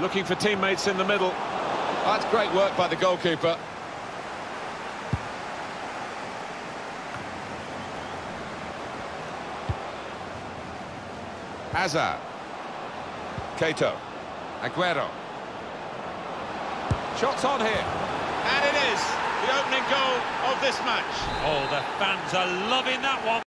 Looking for teammates in the middle. That's great work by the goalkeeper. Hazard. Cato. Aguero. Shots on here. And it is the opening goal of this match. Oh, the fans are loving that one.